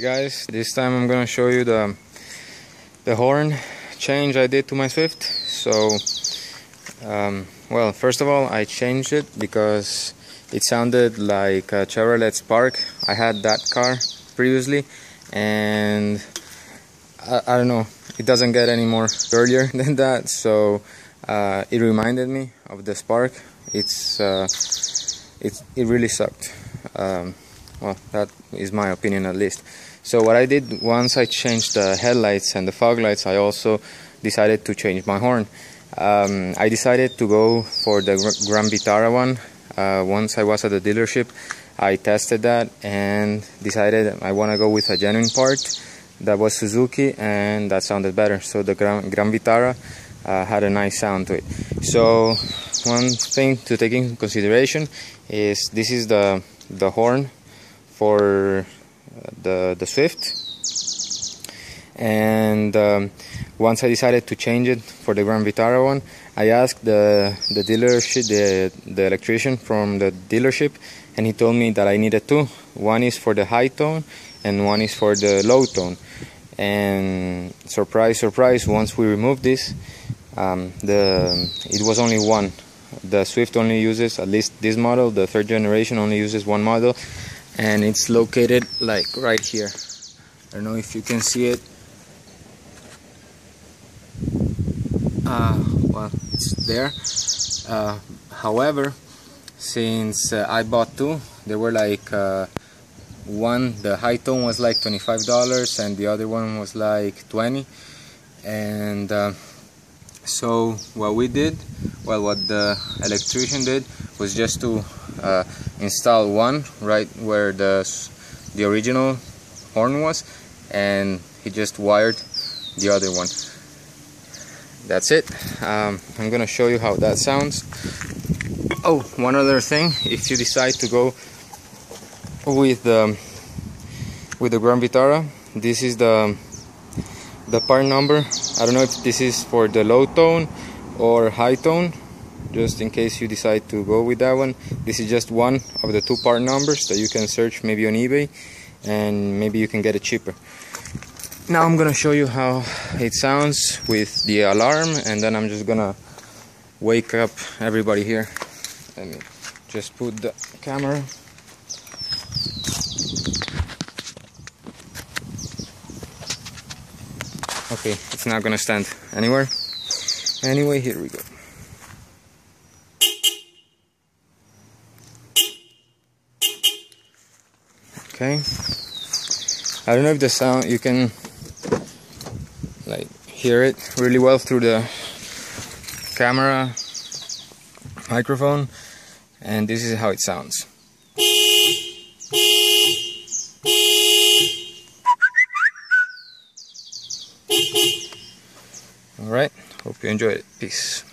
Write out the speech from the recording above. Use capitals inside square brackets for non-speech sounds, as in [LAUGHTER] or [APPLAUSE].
Guys, this time I'm gonna show you the the horn change I did to my Swift. So, um, well, first of all, I changed it because it sounded like a Chevrolet Spark. I had that car previously, and I, I don't know, it doesn't get any more earlier [LAUGHS] than that. So uh, it reminded me of the Spark. It's uh, it it really sucked. Um, well, that is my opinion at least. So what I did once I changed the headlights and the fog lights, I also decided to change my horn. Um, I decided to go for the Grand Vitara one. Uh, once I was at the dealership, I tested that and decided I want to go with a genuine part that was Suzuki and that sounded better. So the Grand, Grand Vitara uh, had a nice sound to it. So one thing to take in consideration is this is the the horn for the, the Swift. And um, once I decided to change it for the Grand Vitara one I asked the, the dealership the, the electrician from the dealership and he told me that I needed two. One is for the high tone and one is for the low tone. And surprise surprise once we removed this um, the it was only one. The Swift only uses at least this model the third generation only uses one model and it's located like right here. I don't know if you can see it. Uh, well it's there. Uh, however since uh, I bought two they were like uh, one the high tone was like $25 and the other one was like 20 and uh, so what we did well what the electrician did was just to uh, install one right where the the original horn was and he just wired the other one. That's it. Um, I'm gonna show you how that sounds. Oh one other thing. If you decide to go with the with the Grand Vitara this is the the part number. I don't know if this is for the low tone or high tone just in case you decide to go with that one. This is just one of the two part numbers that you can search maybe on eBay and maybe you can get it cheaper. Now I'm gonna show you how it sounds with the alarm and then I'm just gonna wake up everybody here. Let me just put the camera okay it's not gonna stand anywhere. Anyway here we go. Okay. I don't know if the sound you can like hear it really well through the camera microphone and this is how it sounds alright hope you enjoyed it. Peace